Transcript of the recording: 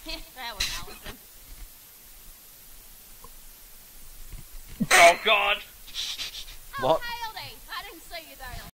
that was Allison. Oh god! Oh, what?